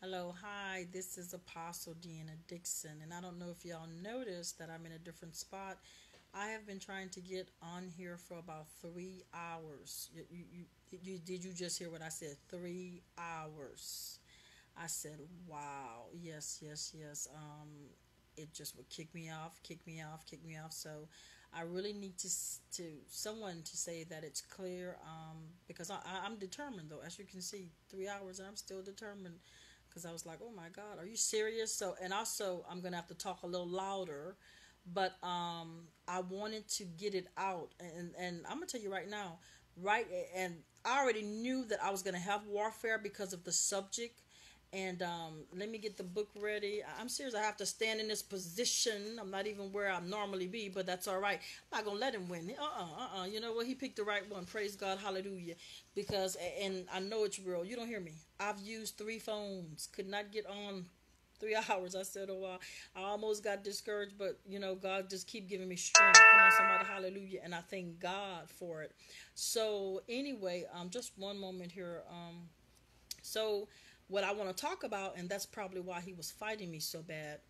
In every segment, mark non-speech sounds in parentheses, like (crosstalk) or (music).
Hello, hi, this is Apostle Deanna Dixon, and I don't know if y'all noticed that I'm in a different spot. I have been trying to get on here for about three hours. You, you, you, did you just hear what I said? Three hours. I said, wow, yes, yes, yes. Um, it just would kick me off, kick me off, kick me off. So I really need to to someone to say that it's clear um, because I, I'm determined though. As you can see, three hours and I'm still determined because I was like, oh my God, are you serious? So, and also, I'm going to have to talk a little louder, but um, I wanted to get it out. And, and I'm going to tell you right now, right? And I already knew that I was going to have warfare because of the subject and um, let me get the book ready. I'm serious. I have to stand in this position. I'm not even where I normally be, but that's all right. I'm not gonna let him win. Uh uh-uh, uh You know what? He picked the right one. Praise God, Hallelujah. Because and I know it's real. You don't hear me. I've used three phones. Could not get on three (laughs) hours. I said, oh, I almost got discouraged, but you know, God just keep giving me strength. Come on, somebody, hallelujah, and I thank God for it. So anyway, um, just one moment here. Um, so what I want to talk about, and that's probably why he was fighting me so bad.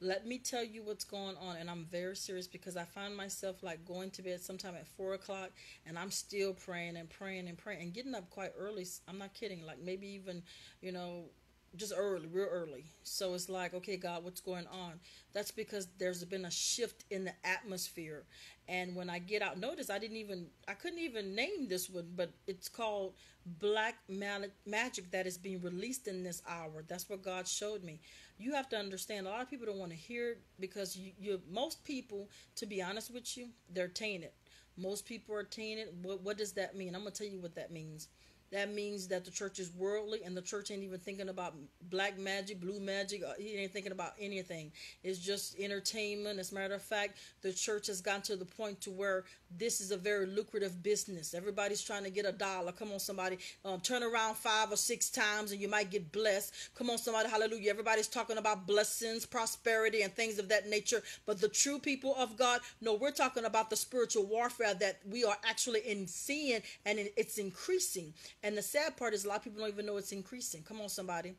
Let me tell you what's going on, and I'm very serious because I find myself like going to bed sometime at four o'clock, and I'm still praying and praying and praying and getting up quite early. I'm not kidding, like maybe even, you know, just early, real early. So it's like, okay, God, what's going on? That's because there's been a shift in the atmosphere. And when I get out, notice I didn't even, I couldn't even name this one, but it's called Black Magic that is being released in this hour. That's what God showed me. You have to understand, a lot of people don't want to hear it because you, you most people, to be honest with you, they're tainted. Most people are tainted. What, what does that mean? I'm going to tell you what that means that means that the church is worldly and the church ain't even thinking about black magic, blue magic. Uh, he ain't thinking about anything. It's just entertainment. As a matter of fact, the church has gotten to the point to where this is a very lucrative business. Everybody's trying to get a dollar. Come on, somebody. Um, turn around five or six times and you might get blessed. Come on, somebody. Hallelujah. Everybody's talking about blessings, prosperity, and things of that nature. But the true people of God, no, we're talking about the spiritual warfare that we are actually in seeing and it's increasing. And the sad part is a lot of people don't even know it's increasing. Come on, somebody.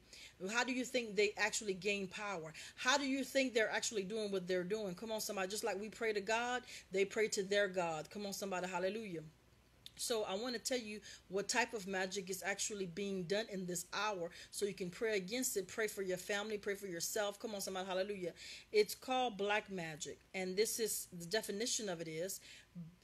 How do you think they actually gain power? How do you think they're actually doing what they're doing? Come on, somebody. Just like we pray to God, they pray to their God. Come on, somebody. Hallelujah. So I want to tell you what type of magic is actually being done in this hour so you can pray against it. Pray for your family, pray for yourself. Come on somebody, hallelujah. It's called black magic and this is the definition of it is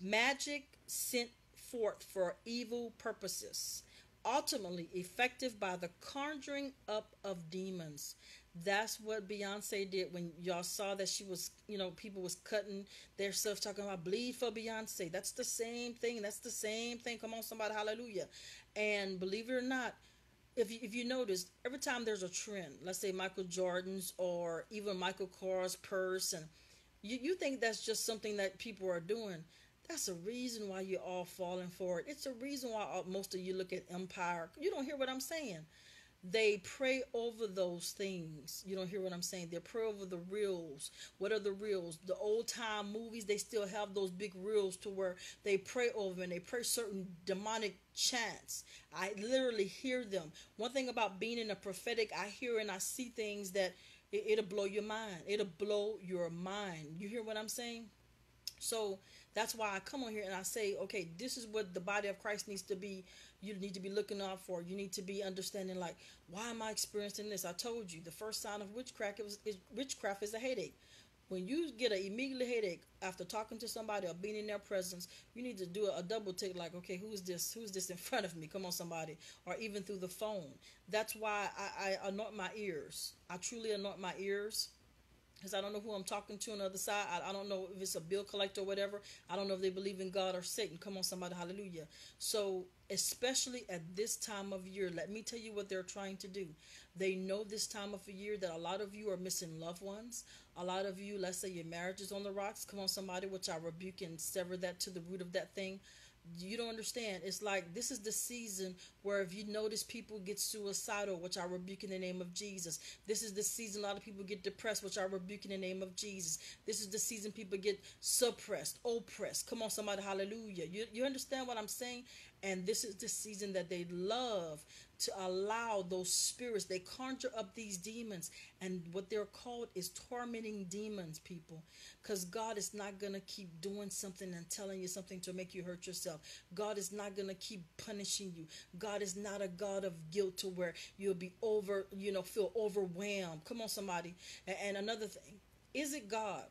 magic sent forth for evil purposes ultimately effective by the conjuring up of demons. That's what Beyonce did when y'all saw that she was, you know, people was cutting their stuff talking about bleed for Beyonce. That's the same thing. That's the same thing. Come on, somebody, hallelujah. And believe it or not, if you, if you notice, every time there's a trend, let's say Michael Jordan's or even Michael Kors purse, and you, you think that's just something that people are doing. That's a reason why you're all falling for it. It's a reason why most of you look at Empire. You don't hear what I'm saying. They pray over those things. You don't hear what I'm saying. They pray over the reels. What are the reels? The old time movies, they still have those big reels to where they pray over and they pray certain demonic chants. I literally hear them. One thing about being in a prophetic, I hear and I see things that it, it'll blow your mind. It'll blow your mind. You hear what I'm saying? So that's why I come on here and I say, okay, this is what the body of Christ needs to be. You need to be looking out for. You need to be understanding, like, why am I experiencing this? I told you the first sign of witchcraft is, is witchcraft is a headache. When you get an immediate headache after talking to somebody or being in their presence, you need to do a, a double take, like, okay, who's this? Who's this in (laughs) front of me? Come on, somebody, or even through the phone. That's why I, I anoint my ears. I truly anoint my ears because I don't know who I'm talking to on the other side. I, I, don't know if it's a bill collector or whatever. I don't know if they believe in God or Satan. Come on, somebody, hallelujah. So, especially at this time of year, let me tell you what they're trying to do. They know this time of year that a lot of you are missing loved ones. A lot of you, let's say your marriage is on the rocks. Come on, somebody, which I rebuke and sever that to the root of that thing you don't understand. It's like this is the season where if you notice people get suicidal, which I rebuke in the name of Jesus. This is the season a lot of people get depressed, which I rebuke in the name of Jesus. This is the season people get suppressed, oppressed. Come on, somebody, hallelujah. You, you understand what I'm saying? And this is the season that they love to allow those spirits. They conjure up these demons. And what they're called is tormenting demons people. Because god is not going to keep doing something and telling you something to make you hurt yourself. God is not going to keep punishing you. God is not a god of guilt to where you'll be over you know feel overwhelmed. Come on somebody. And, another thing is it god?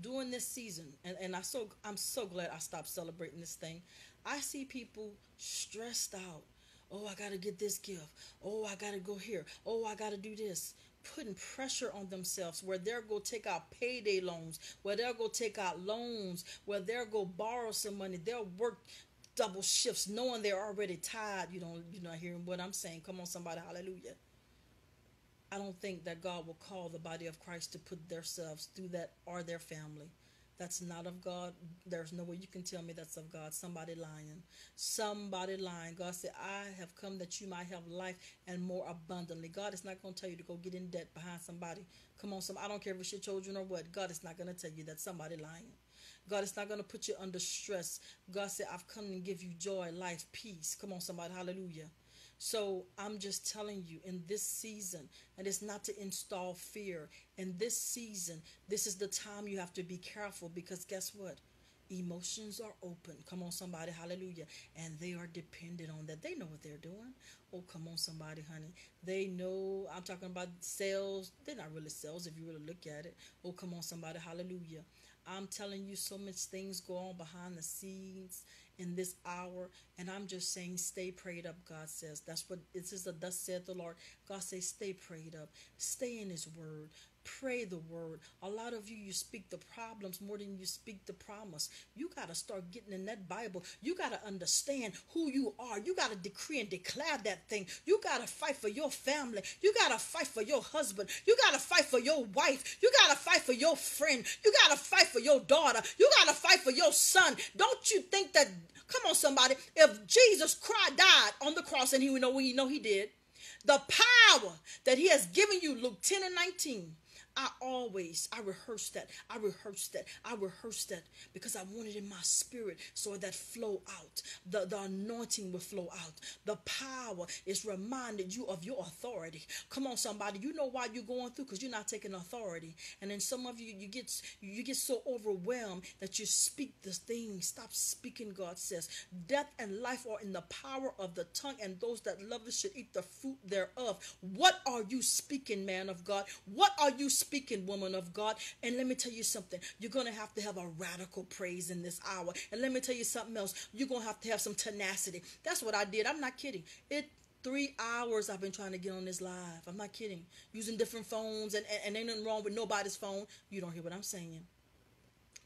During this season and, and i so i'm so glad i stopped celebrating this thing i see people stressed out Oh, I got to get this gift. Oh, I got to go here. Oh, I got to do this. Putting pressure on themselves where they're going to take out payday loans, where they'll go take out loans, where they'll go borrow some money. They'll work double shifts knowing they're already tired. You don't, you're not hearing what I'm saying. Come on, somebody. Hallelujah. I don't think that God will call the body of Christ to put themselves through that or their family that's not of God. There's no way you can tell me that's of God. Somebody lying. Somebody lying. God said, I have come that you might have life and more abundantly. God is not going to tell you to go get in debt behind somebody. Come on, some I don't care if it's your children or what. God is not going to tell you that somebody lying. God is not going to put you under stress. God said, I've come to give you joy, life, peace. Come on, somebody. Hallelujah. So I'm just telling you in this season, and it's not to install fear. In this season, this is the time you have to be careful because guess what? Emotions are open. Come on, somebody, hallelujah. And they are dependent on that. They know what they're doing. Oh, come on, somebody, honey. They know. I'm talking about sales. They're not really sales if you really look at it. Oh, come on, somebody, hallelujah. I'm telling you, so much things go on behind the scenes in this hour. And I'm just saying, stay prayed up, God says. That's what it is, a thus said the Lord. God says, stay prayed up. Stay in His Word. Pray the word. A lot of you, you speak the problems more than you speak the promise. You got to start getting in that Bible. You got to understand who you are. You got to decree and declare that thing. You got to fight for your family. You got to fight for your husband. You got to fight for your wife. You got to fight for your friend. You got to fight for your daughter. You got to fight for your son. Don't you think that Come on, somebody. If Jesus Christ died on the cross, and he we know we know he did, the power that he has given you, Luke 10 and 19, I always, I rehearsed that. I rehearsed that. I rehearsed that because I wanted in my spirit so that flow out. The, the anointing will flow out. The power is reminded you of your authority. Come on, somebody. You know why you're going through because you're not taking authority. And then some of you, you get you get so overwhelmed that you speak the thing. Stop speaking, God says. Death and life are in the power of the tongue, and those that love it should eat the fruit thereof. What are you speaking, man of God? What are you speaking? Speaking, woman of God. And let me tell you something. You're going to have to have a radical praise in this hour. And let me tell you something else. You're going to have to have some tenacity. That's what I did. I'm not kidding. It three hours I've been trying to get on this live. I'm not kidding. Using different phones and, and, and ain't nothing wrong with nobody's phone. You don't hear what I'm saying.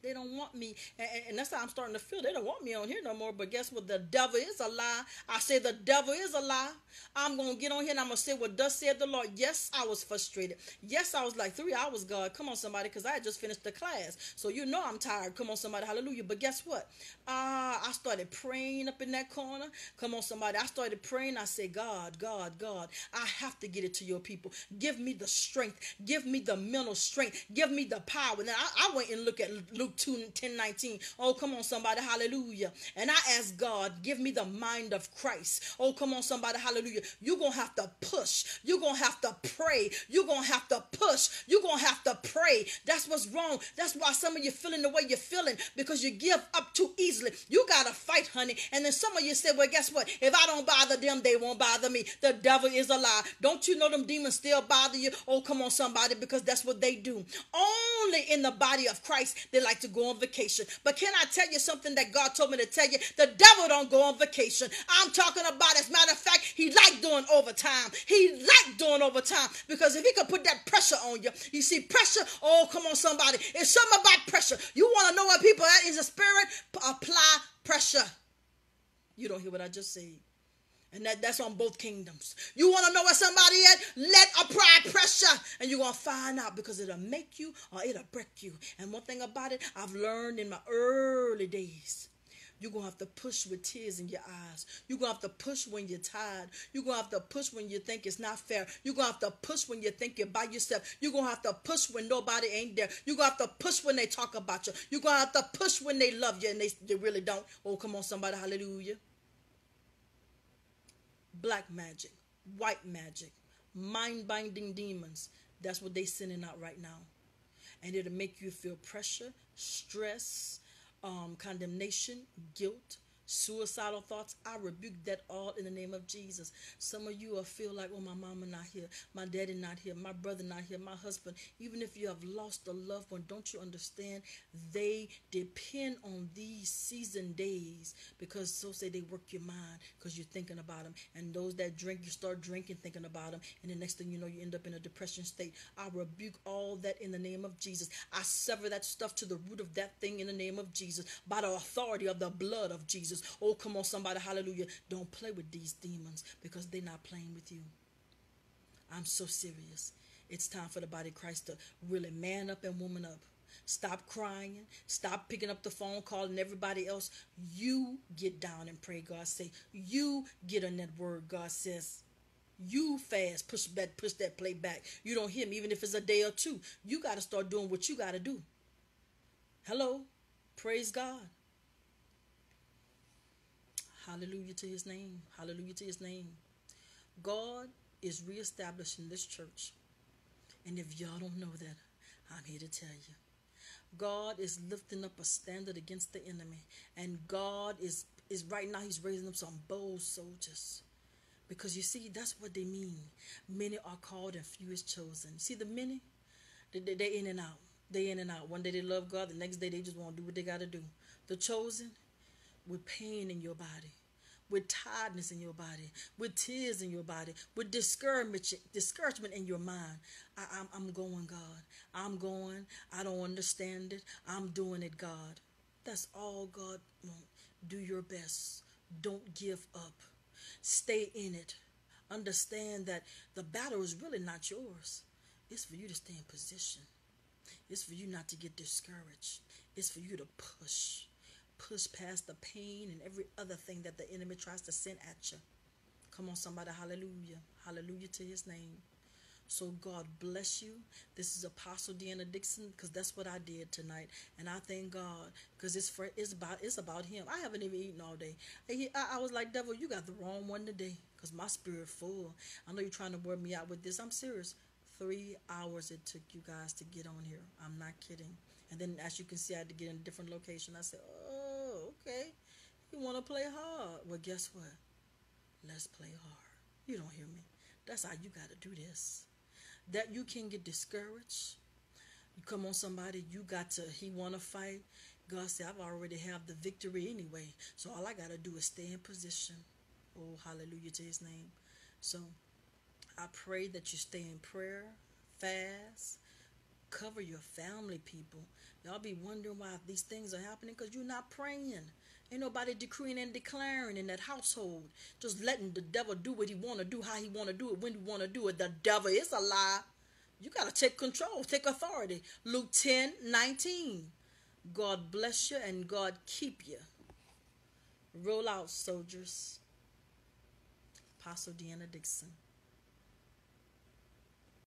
They don't want me. And, and, that's how I'm starting to feel. They don't want me on here no more. But guess what? The devil is a lie. I say the devil is a lie. I'm going to get on here and I'm going to say what does said the Lord. Yes, I was frustrated. Yes, I was like three hours, God. Come on, somebody, because I just finished the class. So you know I'm tired. Come on, somebody. Hallelujah. But guess what? Uh, I started praying up in that corner. Come on, somebody. I started praying. I said, God, God, God, I have to get it to your people. Give me the strength. Give me the mental strength. Give me the power. Now, I, I went and looked at Luke Luke 2 10 19. Oh, come on, somebody, hallelujah. And I ask God, give me the mind of Christ. Oh, come on, somebody, hallelujah. You're gonna have to push, you're gonna have to pray, you're gonna have to push, you're gonna have to pray. That's what's wrong. That's why some of you feeling the way you're feeling because you give up too easily. You gotta fight, honey. And then some of you say, Well, guess what? If I don't bother them, they won't bother me. The devil is a lie. Don't you know them demons still bother you? Oh, come on, somebody, because that's what they do. Only in the body of Christ, they like to go on vacation. But can I tell you something that God told me to tell you? The devil don't go on vacation. I'm talking about, as a matter of fact, he like doing overtime. He like doing overtime because if he could put that pressure on you, you see, pressure, oh, come on, somebody. It's something about pressure. You want to know what people, that is a spirit, apply pressure. You don't hear what I just said. And that, that's on both kingdoms. You want to know where somebody at? Let apply pressure. And you're going to find out because it'll make you or it'll break you. And one thing about it, I've learned in my early days. You're going to have to push with tears in your eyes. You're going to have to push when you're tired. You're going to have to push when you think it's not fair. You're going to have to push when you think you're by yourself. You're going to have to push when nobody ain't there. You're going to have to push when they talk about you. You're going to have to push when they love you and they, they really don't. Oh, come on, somebody. Hallelujah. Black magic, white magic, mind binding demons. That's what they sending out right now. And it'll make you feel pressure, stress, um, condemnation, guilt, suicidal thoughts, I rebuke that all in the name of Jesus. Some of you will feel like, oh, my mama not here, my daddy not here, my brother not here, my husband. Even if you have lost a loved one, don't you understand? They depend on these season days because so say they work your mind because you're thinking about them. And those that drink, you start drinking, thinking about them. And the next thing you know, you end up in a depression state. I rebuke all that in the name of Jesus. I sever that stuff to the root of that thing in the name of Jesus by the authority of the blood of Jesus. Oh, come on, somebody, hallelujah. Don't play with these demons because they're not playing with you. I'm so serious. It's time for the body of Christ to really man up and woman up. Stop crying. Stop picking up the phone, calling everybody else. You get down and pray, God say. You get on that word, God says. You fast, push that, push that play back. You don't hear me, even if it's a day or two. You got to start doing what you got to do. Hello, praise God. Hallelujah to his name. Hallelujah to his name. God is reestablishing this church. And if y'all don't know that, I'm here to tell you. God is lifting up a standard against the enemy. And God is, is right now, He's raising up some bold soldiers. Because you see, that's what they mean. Many are called and few is chosen. See, the many, they, they, they in and out. They in and out. One day they love God, the next day they just want to do what they got to do. The chosen, with pain in your body, with tiredness in your body, with tears in your body, with discouragement, discouragement in your mind. I, am I'm, I'm going, God. I'm going. I don't understand it. I'm doing it, God. That's all God wants. Do your best. Don't give up. Stay in it. Understand that the battle is really not yours. It's for you to stay in position. It's for you not to get discouraged. It's for you to push push past the pain and every other thing that the enemy tries to send at you. Come on, somebody. Hallelujah. Hallelujah to his name. So God bless you. This is Apostle Deanna Dixon because that's what I did tonight, and I thank God because it's for it's about it's about Him. I haven't even eaten all day. I, I was like, devil, you got the wrong one today because my spirit full. I know you're trying to wear me out with this. I'm serious. Three hours it took you guys to get on here. I'm not kidding. And then, as you can see, I had to get in a different location. I said, oh okay. You want to play hard. Well, guess what? Let's play hard. You don't hear me. That's how you got to do this. That you can get discouraged. You come on somebody, you got to, he want to fight. God said, I've already have the victory anyway. So all I got to do is stay in position. Oh, hallelujah to his name. So I pray that you stay in prayer, fast, cover your family, people. Y'all be wondering why these things are happening because you're not praying. Ain't nobody decreeing and declaring in that household. Just letting the devil do what he want to do, how he want to do it, when he want to do it. The devil is a lie. You got to take control, take authority. Luke 10 19. God bless you and God keep you. Roll out, soldiers. Apostle Deanna Dixon.